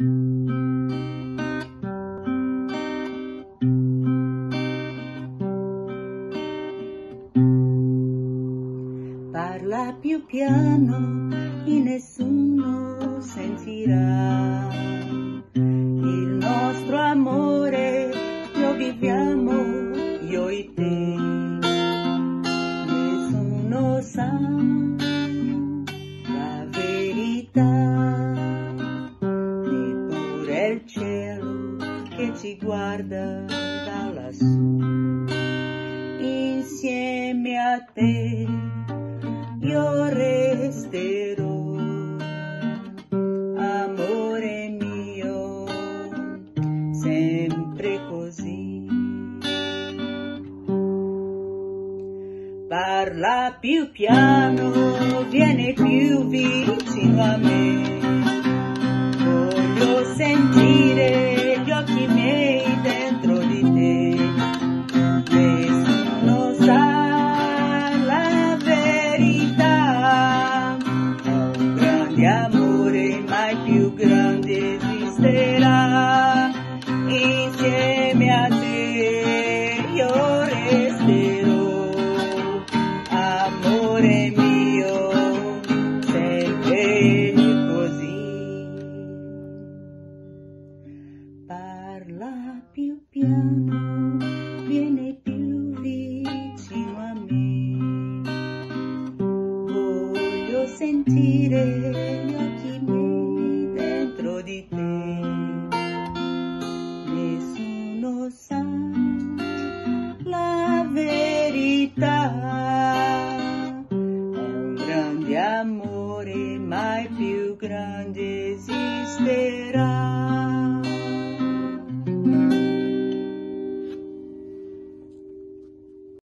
Parla più piano e nessuno il cielo che ci guarda da lassù. Insieme a te io resterò, amore mio, sempre così. Parla più piano, vieni più vicino a me, amore mio, sempre così. Parla più piano, vieni più vicino a me. Voglio sentire gli occhi miei dentro di te. Nessuno sa la verità. Grande amore, mai più grande esisterà.